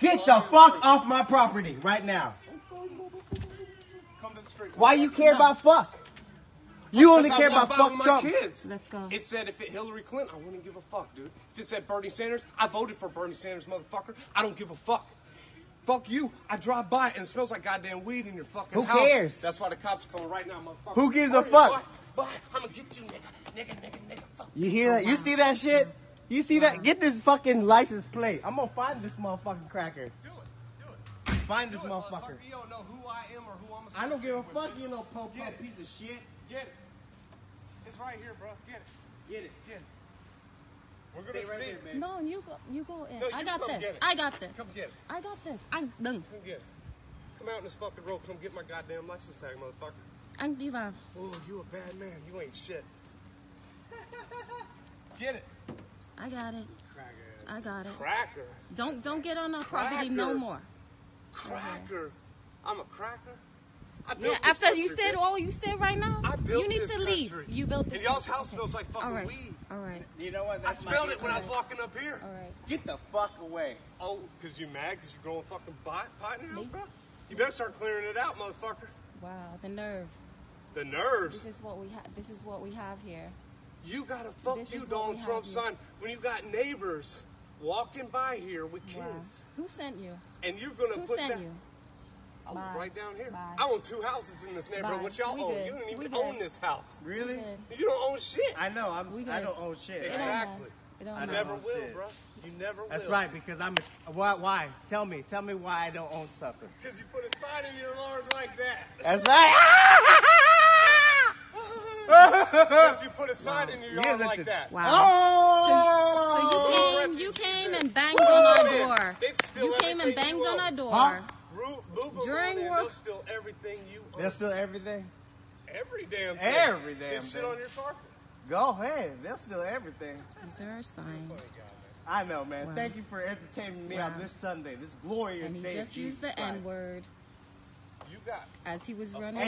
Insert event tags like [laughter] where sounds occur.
Get the fuck off my property right now. Come to the street. Why you care about fuck? You only care I about by fuck my Trump. kids. Let's go. It said if it Hillary Clinton, I wouldn't give a fuck, dude. If it said Bernie Sanders, I voted for Bernie Sanders, motherfucker. I don't give a fuck. Fuck you. I drive by and it smells like goddamn weed in your fucking Who house. Who cares? That's why the cops are coming right now, motherfucker. Who gives a Hurry, fuck? Boy, boy, I'm gonna get you, nigga. Nigga, nigga, nigga. Fuck. You hear that? You see that shit? You see that? Get this fucking license plate. I'm gonna find this motherfucking cracker. Do it. Do it. Find this it, motherfucker. You don't know who I am or who I'm I don't give a fuck, you little po po piece of shit. Get it. It's right here, bro. Get it. Get it. Get it. We're gonna Stay right see. there, man. No, you go. You go in. No, I got this. I got this. Come get it. I got this. I'm done. Come get it. Come out in this fucking road. Come get my goddamn license tag, motherfucker. I'm diva. Oh, you a bad man. You ain't shit. Get it. I got it. I got it. Cracker. Don't don't get on our property no more. Cracker. Uh-huh. I'm a cracker. I Yeah, this after you said bitch. all you said right now, I built you need this to leave. You built this. And y'all's country. house smells like fucking All right. weed. All right. You know what? I That's my smelled it when I was walking up here. All right. Get the fuck away. Oh, because you mad because you're growing fucking pot, pot in your house, bro? You better start clearing it out, motherfucker. Wow, the nerve. The nerves. This is what we have. This is what we have here. You gotta fuck This you, is what Donald we have Trump's son, when you got neighbors walking by here with kids, Wow. Who sent you? and you're gonna Who put sent that. you? I live Bye. right down here. Bye. I own two houses in this neighborhood. Bye. What y'all We own? good. You don't even own this house. Really? You don't own shit. I know. I'm. We I don't own shit. It don't Exactly. don't I You know. matter. never will, shit. bro. You never will. That's right. Because I'm. A, why? Why? Tell me. Tell me why I don't own something. Because you put a sign in your yard like that. That's right. [laughs] Because you put a sign in your He yard like that. Wow. oh. So you Oh, came, you came and banged on our door. You came and banged on own. our door. Huh? Ru- Move them During work- They'll steal everything you own. That's still everything. Every damn thing. Every damn They shit thing. thing. on your carpet. Go ahead. They'll steal everything. These are our signs. Oh I know, man. Wow. Thank you for entertaining me Wow. on this Sunday, this glorious day. And he day. just used the N word You got as he was running.